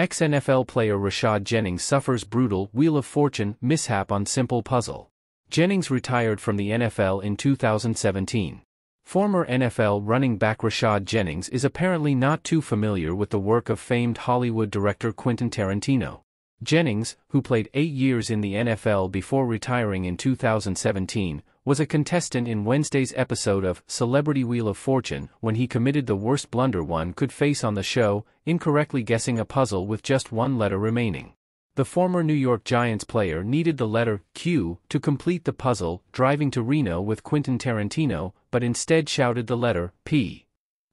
Ex-NFL player Rashad Jennings suffers brutal Wheel of Fortune mishap on simple puzzle. Jennings retired from the NFL in 2017. Former NFL running back Rashad Jennings is apparently not too familiar with the work of famed Hollywood director Quentin Tarantino. Jennings, who played eight years in the NFL before retiring in 2017, was a contestant in Wednesday's episode of Celebrity Wheel of Fortune when he committed the worst blunder one could face on the show, incorrectly guessing a puzzle with just one letter remaining. The former New York Giants player needed the letter Q to complete the puzzle, driving to Reno with Quentin Tarantino, but instead shouted the letter P.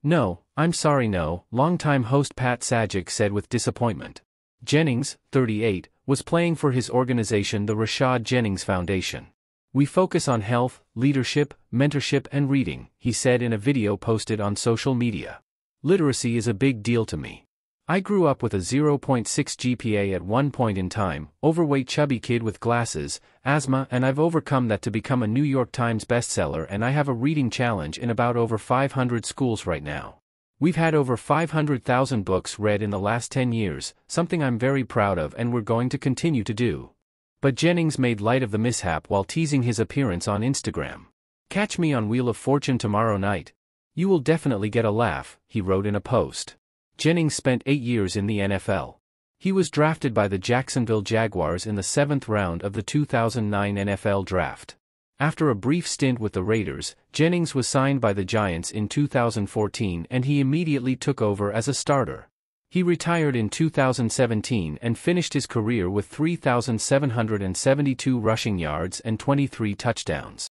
No, I'm sorry no, longtime host Pat Sajak said with disappointment. Jennings, 38, was playing for his organization the Rashad Jennings Foundation. We focus on health, leadership, mentorship and reading, he said in a video posted on social media. Literacy is a big deal to me. I grew up with a 0.6 GPA at one point in time, overweight chubby kid with glasses, asthma and I've overcome that to become a New York Times bestseller and I have a reading challenge in about over 500 schools right now. We've had over 500,000 books read in the last 10 years, something I'm very proud of and we're going to continue to do. But Jennings made light of the mishap while teasing his appearance on Instagram. Catch me on Wheel of Fortune tomorrow night. You will definitely get a laugh, he wrote in a post. Jennings spent eight years in the NFL. He was drafted by the Jacksonville Jaguars in the seventh round of the 2009 NFL Draft. After a brief stint with the Raiders, Jennings was signed by the Giants in 2014 and he immediately took over as a starter. He retired in 2017 and finished his career with 3,772 rushing yards and 23 touchdowns.